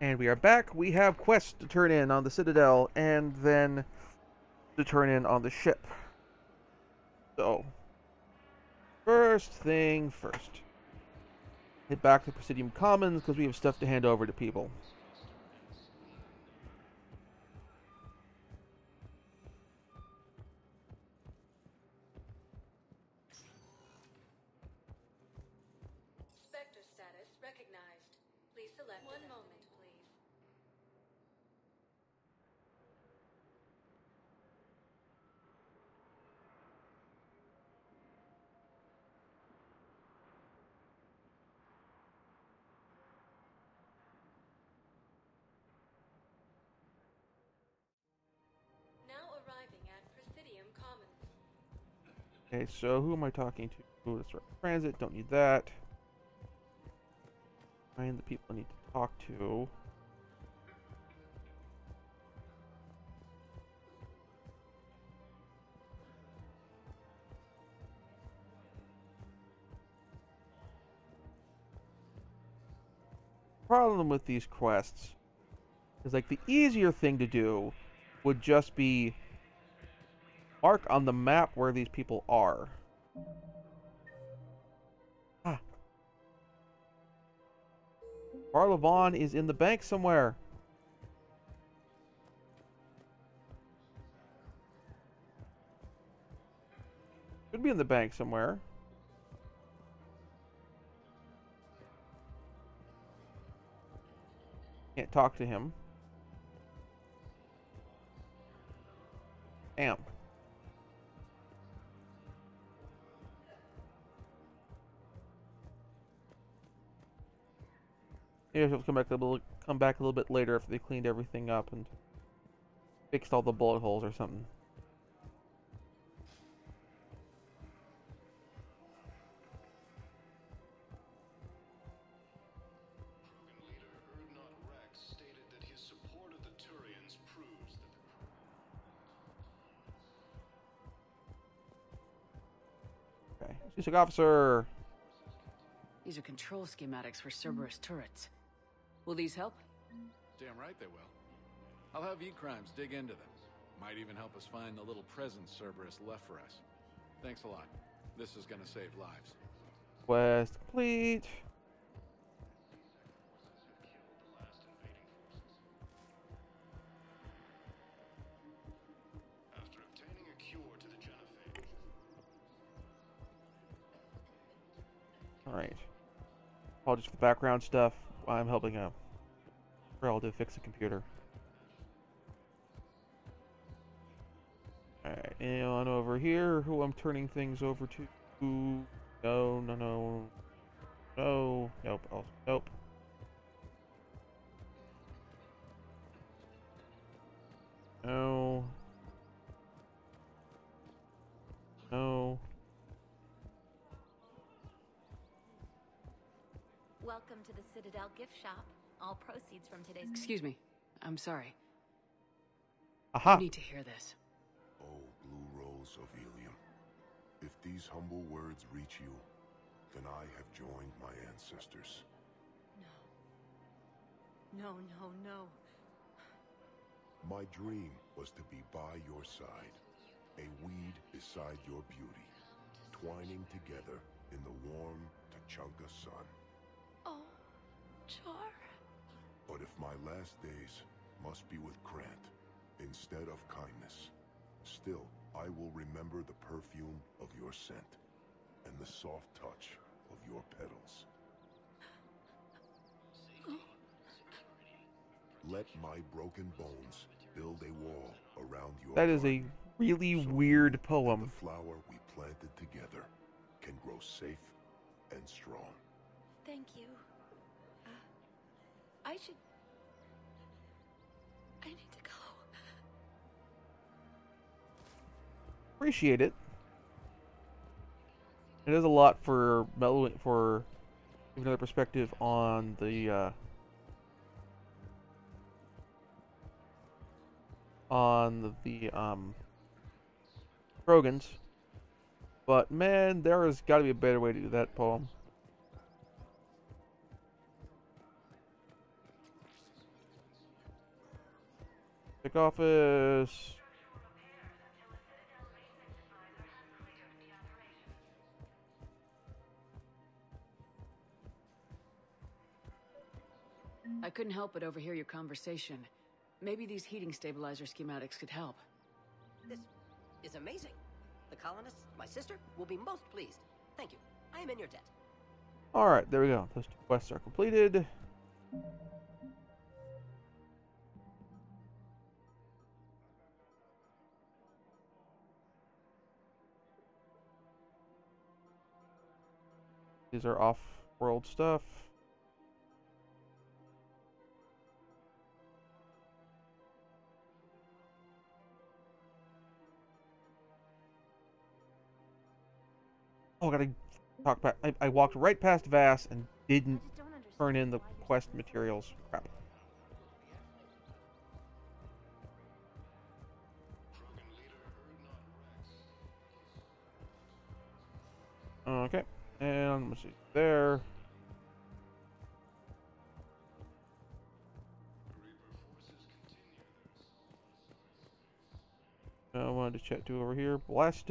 And we are back. We have quests to turn in on the Citadel and then to turn in on the ship. So, first thing first. Head back to Presidium Commons because we have stuff to hand over to people. Okay, so who am I talking to? Ooh, that's right. Transit, don't need that. Find the people I need to talk to. Problem with these quests is like the easier thing to do would just be mark on the map where these people are. Ah. Barla Von is in the bank somewhere. Could be in the bank somewhere. Can't talk to him. Damn. Maybe she'll come back a little, come back a little bit later if they cleaned everything up and fixed all the bullet holes or something. Okay. Officer. These are control schematics for Cerberus turrets. Will these help? Damn right they will. I'll have E-Crimes dig into them. Might even help us find the little presents Cerberus left for us. Thanks a lot. This is gonna save lives. Quest complete. After obtaining a cure to the genophage, Alright. Apologies for the background stuff. I'm helping a relative fix a computer. Alright, and over here, who I'm turning things over to. No, no, no. No. Nope. Also, nope. No. No. Welcome to the Citadel gift shop. All proceeds from today's. Excuse me. I'm sorry. Aha! You need to hear this. Oh, Blue Rose of Illium. If these humble words reach you, then I have joined my ancestors. No. No, no, no. My dream was to be by your side, a weed beside your beauty, twining together in the warm Tuchanka sun. Char. But if my last days must be with Krant instead of kindness, still I will remember the perfume of your scent and the soft touch of your petals. Let my broken bones build a wall around your That is a really so weird poem. The flower we planted together can grow safe and strong. Thank you. I should. I need to go. Appreciate it. It is a lot for for another perspective on the uh, on the um Krogans. But man, there has got to be a better way to do that poem. Pick office. I couldn't help but overhear your conversation. Maybe these heating stabilizer schematics could help. This is amazing. The colonists, my sister, will be most pleased. Thank you. I am in your debt. Alright, there we go. Those two quests are completed. These are off-world stuff. Oh, I gotta talk about. I, I walked right past Vass and didn't I just don't understand turn in the quest materials. Crap. Krogan leader Urdnot Rex. Okay, and let's see there. I wanted to chat to over here. Blast.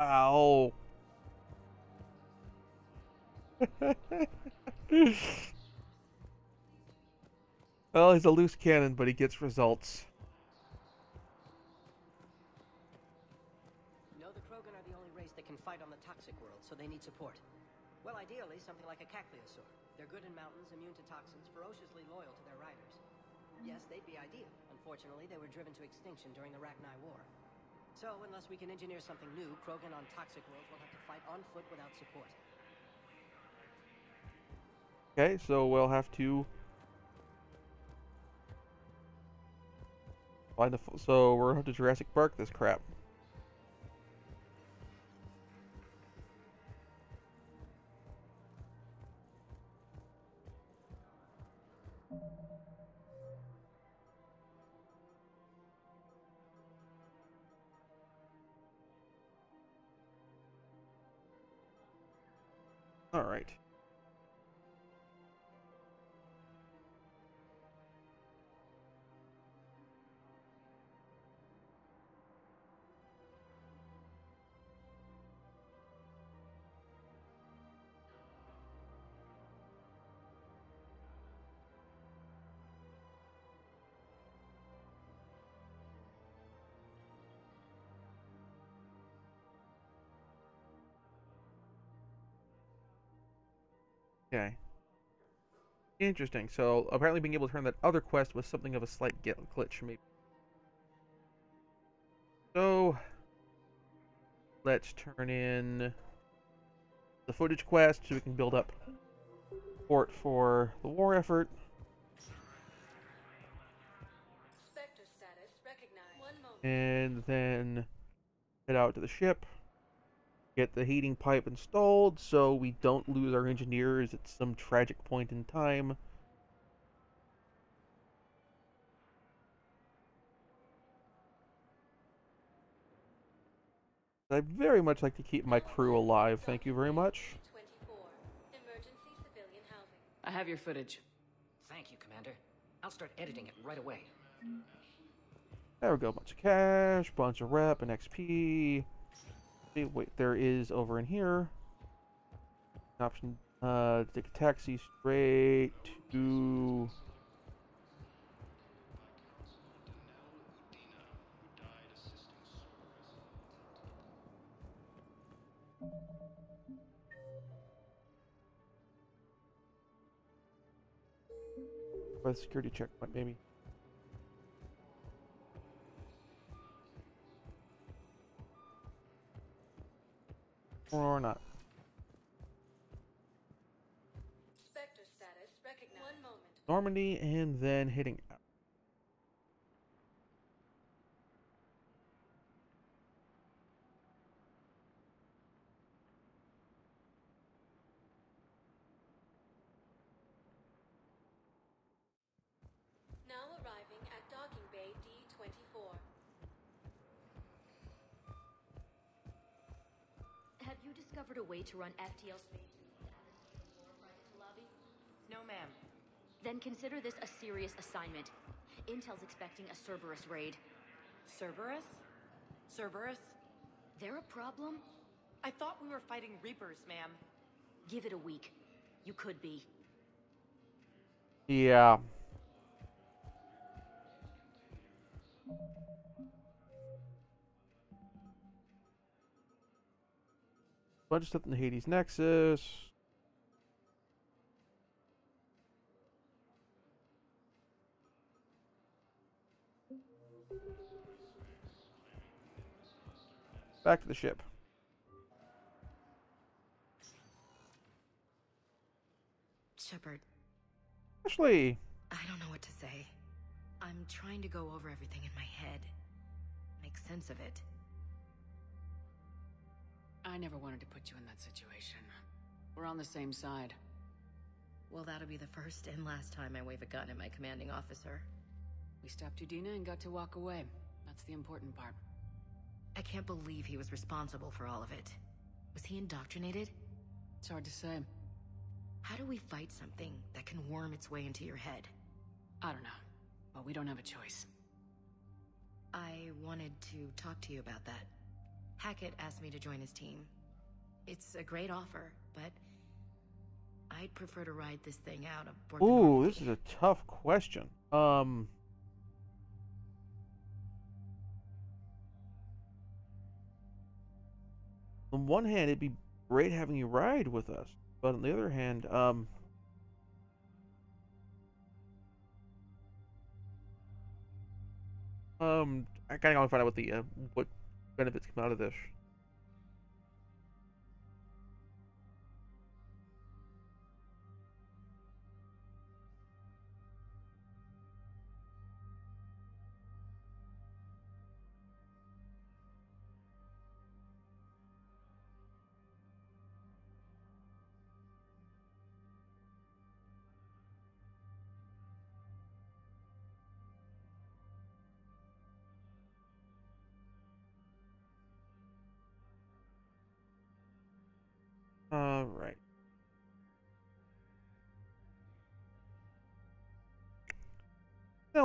Ow. well, he's a loose cannon, but he gets results. No, the Krogan are the only race that can fight on the toxic world, so they need support. Well, ideally, something like a Kakliosaur. They're good in mountains, immune to toxins, ferociously loyal to their riders. Yes, they'd be ideal. Unfortunately, they were driven to extinction during the Rachni War. So, unless we can engineer something new, Krogan on toxic worlds will have to fight on foot without support. Okay, so we'll have to find the. So we're going to Jurassic Park this crap. All Okay. Interesting. So apparently being able to turn that other quest was something of a slight gl- glitch, me. So let's turn in the footage quest so we can build up support for the war effort. Spectre status recognized. One moment. and then head out to the ship, get the heating pipe installed so we don't lose our engineers at some tragic point in time. I'd very much like to keep my crew alive, thank you very much. 24. Emergency civilian housing. I have your footage. Thank you, Commander. I'll start editing it right away. There we go. Bunch of cash, bunch of rep and XP. See, wait, there is over in here. Option uh, take a taxi straight to. By security checkpoint, maybe. Or not. Spectre status recognized. One moment. Normandy and then hitting out. Now arriving at docking bay D24. Have you discovered a way to run FTL space lobby? No, ma'am. Then consider this a serious assignment. Intel's expecting a Cerberus raid. Cerberus? Cerberus? They're a problem? I thought we were fighting Reapers, ma'am. Give it a week. You could be. Yeah. Bunch of stuff in the Hades Nexus. Back to the ship. Shepard, Ashley! I don't know what to say. I'm trying to go over everything in my head. Make sense of it. I never wanted to put you in that situation. We're on the same side. Well, that'll be the first and last time I wave a gun at my commanding officer. We stopped Udina and got to walk away. That's the important part. I can't believe he was responsible for all of it. Was he indoctrinated? It's hard to say. How do we fight something that can worm its way into your head? I don't know. But we don't have a choice. I wanted to talk to you about that. Hackett asked me to join his team. It's a great offer, but I'd prefer to ride this thing out Ooh, this is a tough question. Um. On one hand, it'd be great having you ride with us, but on the other hand, um. Um, I kind of want to find out what the uh, what benefits come out of this.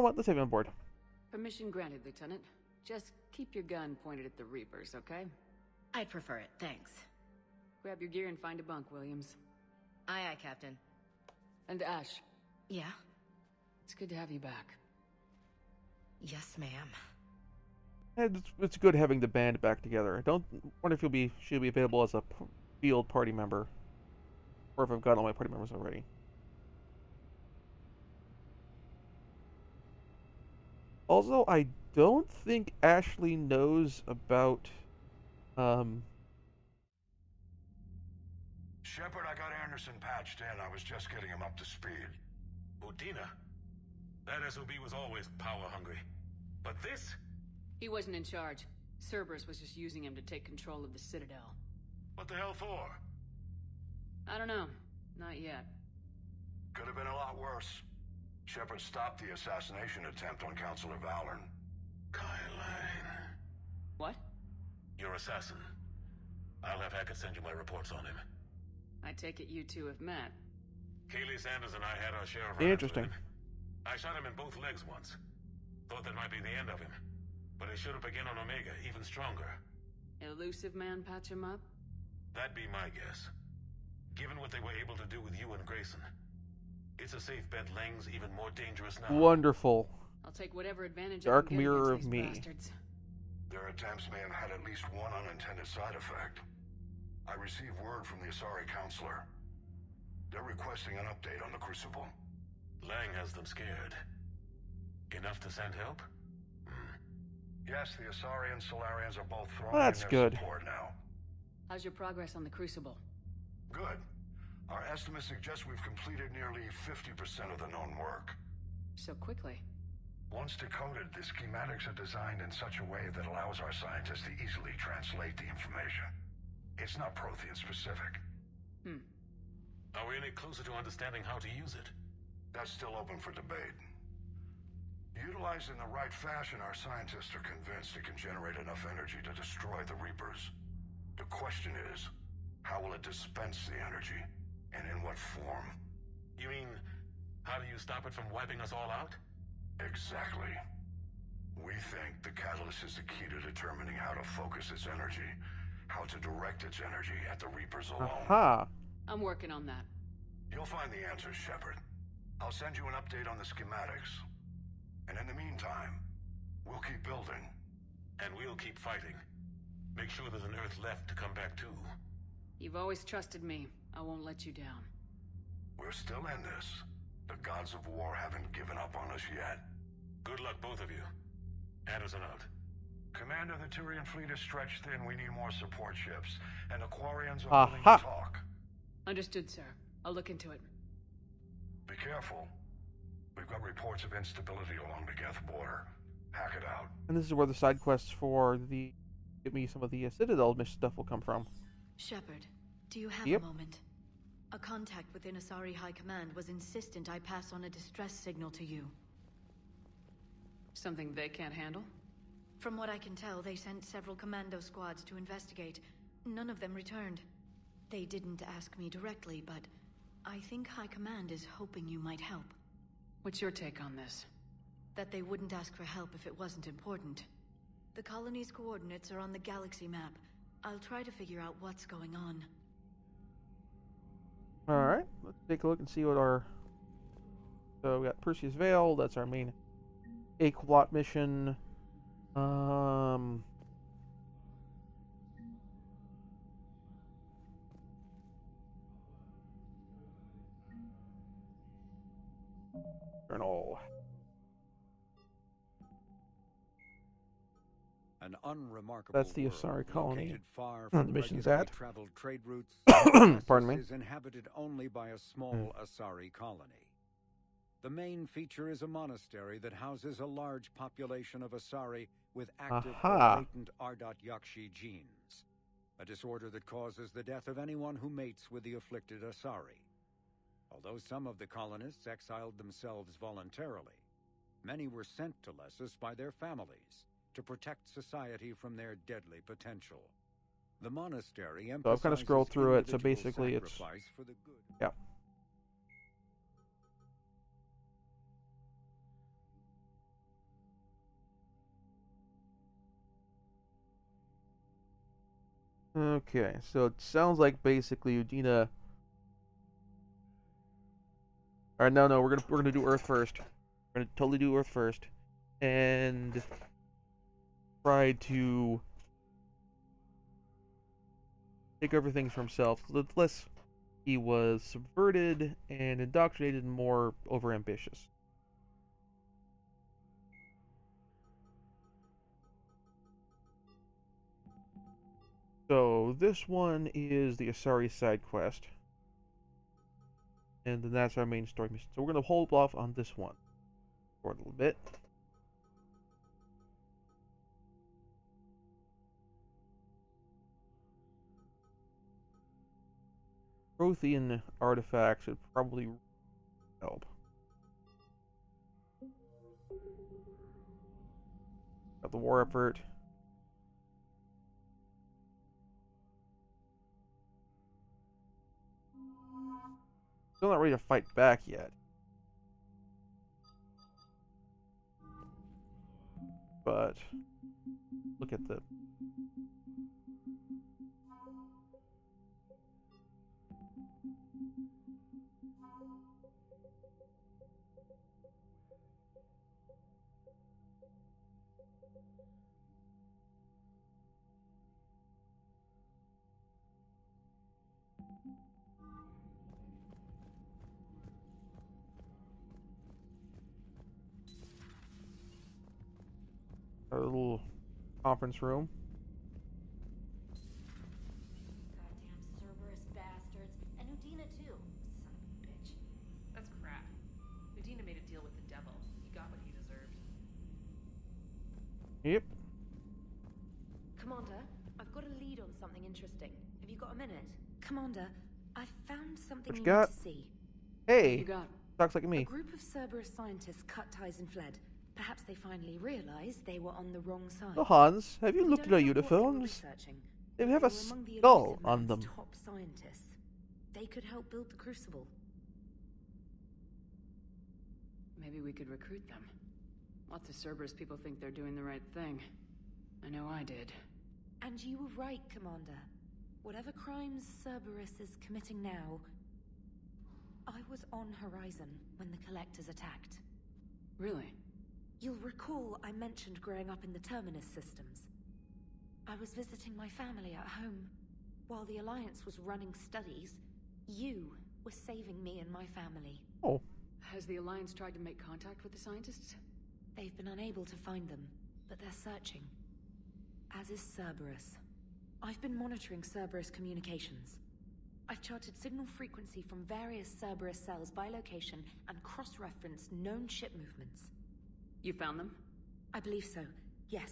What? Let's have you on board. Permission granted, Lieutenant. Just keep your gun pointed at the Reapers, okay? I'd prefer it, thanks. Grab your gear and find a bunk, Williams. Aye, aye, Captain. And Ash, Yeah? it's good to have you back. Yes, ma'am. It's, it's good having the band back together. I don't wonder if you'll be she'll be available as a field party member, or if I've got all my party members already. Also, I don't think Ashley knows about um Shepard, I got Anderson patched in. I was just getting him up to speed. Udina? That SOB was always power hungry. But this? He wasn't in charge. Cerberus was just using him to take control of the Citadel. What the hell for? I don't know. Not yet. Could have been a lot worse. Shepard stopped the assassination attempt on Counselor Valern. Kylan. What? Your assassin. I'll have Hackett send you my reports on him. I take it you two have met. Kahlee Sanders and I had our share of run-ins Interesting. I shot him in both legs once. Thought that might be the end of him. But they showed up again on Omega, even stronger. Illusive Man patch him up? That'd be my guess. Given what they were able to do with you and Grayson, it's a safe bet Leng's even more dangerous now. Wonderful. I'll take whatever advantage Dark I can mirror of me. bastards. Their attempts may have had at least one unintended side effect. I received word from the Asari counselor. They're requesting an update on the Crucible. Leng has them scared. Enough to send help? Hmm. Yes, the Asari and Salarians are both throwing Well, that's in their good. support now. How's your progress on the Crucible? Good. Our estimates suggest we've completed nearly 50% of the known work. So quickly. Once decoded, the schematics are designed in such a way that allows our scientists to easily translate the information. It's not Prothean specific. Hmm. Are we any closer to understanding how to use it? That's still open for debate. Utilized in the right fashion, our scientists are convinced it can generate enough energy to destroy the Reapers. The question is, how will it dispense the energy? And in what form? You mean, how do you stop it from wiping us all out? Exactly. We think the catalyst is the key to determining how to focus its energy, how to direct its energy at the Reapers alone. Aha. I'm working on that. You'll find the answers, Shepard. I'll send you an update on the schematics. And in the meantime, we'll keep building. And we'll keep fighting. Make sure there's an Earth left to come back to. You've always trusted me. I won't let you down. We're still in this. The gods of war haven't given up on us yet. Good luck, both of you. Anderson out. Commander, the Turian fleet is stretched thin. We need more support ships. And the Quarians are willing Aha. to talk. Understood, sir. I'll look into it. Be careful. We've got reports of instability along the Geth border. Hack it out. And this is where the side quests for the give me some of the uh, Citadel mission stuff will come from. Shepard, do you have Yep. a moment? A contact within Asari High Command was insistent I pass on a distress signal to you. Something they can't handle? From what I can tell, they sent several commando squads to investigate. None of them returned. They didn't ask me directly, but I think High Command is hoping you might help. What's your take on this? That they wouldn't ask for help if it wasn't important. The colony's coordinates are on the galaxy map. I'll try to figure out what's going on. Take a look and see what our. So we got Perseus Veil. That's our main Aqualot mission. Um. An unremarkable That's the Asari colony. far Uh, from the mission's at. traveled trade routes. Pardon me. is inhabited only by a small Asari colony. The main feature is a monastery that houses a large population of Asari with active Aha. latent Ardot Yakshi genes, a disorder that causes the death of anyone who mates with the afflicted Asari. Although some of the colonists exiled themselves voluntarily, many were sent to Lesuss by their families to protect society from their deadly potential. The monastery So I've kind of scrolled through it. So basically, it's for the good. yeah. Okay, so it sounds like basically Udina. All right, no, no, we're gonna we're gonna do Earth first. We're gonna totally do Earth first, and try to take over things for himself. Let- Less he was subverted and indoctrinated, and more overambitious. So this one is the Asari side quest. And then that's our main story mission. So we're going to hold off on this one for a little bit. Prothean artifacts would probably help. Got the war effort. Still not ready to fight back yet. but look at the got what he deserved. Yep. Commander, I've got a lead on something interesting. Have you got a minute? Commander, I found something What you you got? need to see. Hey, You got talks like me. A group of Cerberus scientists cut ties and fled. Perhaps they finally realized they were on the wrong side. Oh, Hans, have you looked at our know what they were uniforms? They have a were the skull on them. Top scientists. They could help build the Crucible. Maybe we could recruit them. Lots of Cerberus people think they're doing the right thing. I know I did. And you were right, Commander. Whatever crimes Cerberus is committing now, I was on Horizon when the Collectors attacked. Really? You'll recall I mentioned growing up in the Terminus systems. I was visiting my family at home. While the Alliance was running studies, you were saving me and my family. Oh, Has the Alliance tried to make contact with the scientists? They've been unable to find them, but they're searching. As is Cerberus. I've been monitoring Cerberus communications. I've charted signal frequency from various Cerberus cells by location and cross-referenced known ship movements. You found them? I believe so, yes.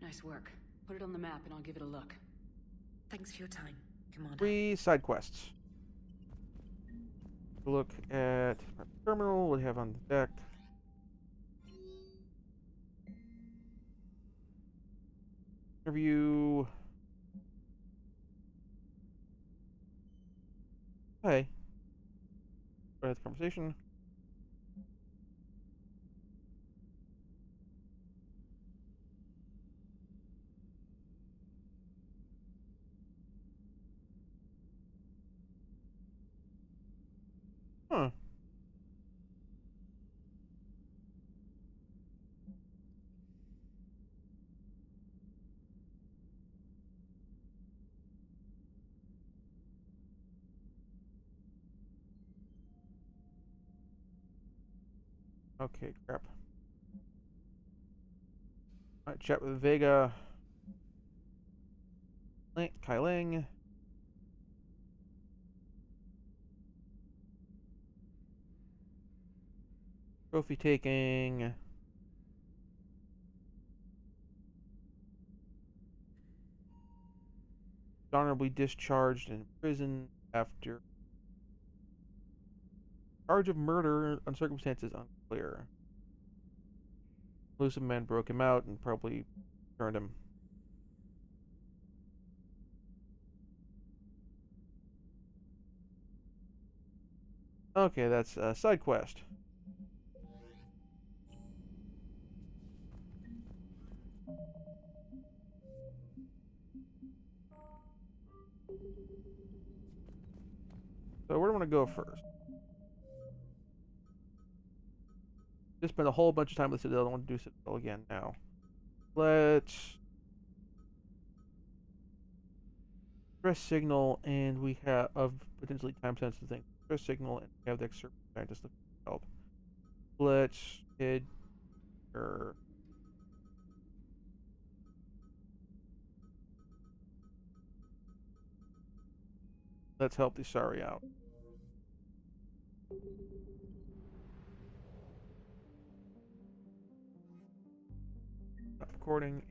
Nice work. Put it on the map and I'll give it a look. Thanks for your time, Commander. three side quests. Look at our terminal. We have on the deck? Interview. Hey. Start the conversation. Huh. Okay, crap. Alright, chat with Vega. Leng, Kai Leng. Trophy taking. Honorably discharged in prison after charge of murder on circumstances unclear. Illusive Man broke him out and probably turned him. Okay, that's a side quest. So where do I want to go first? Just spent a whole bunch of time with Citadel. I don't want to do Citadel again now. Let's press signal, and we have of potentially time sensitive thing. Press signal, and we have the excerpt scientist for help. Let's head. Er, let's help the Sari out. Recording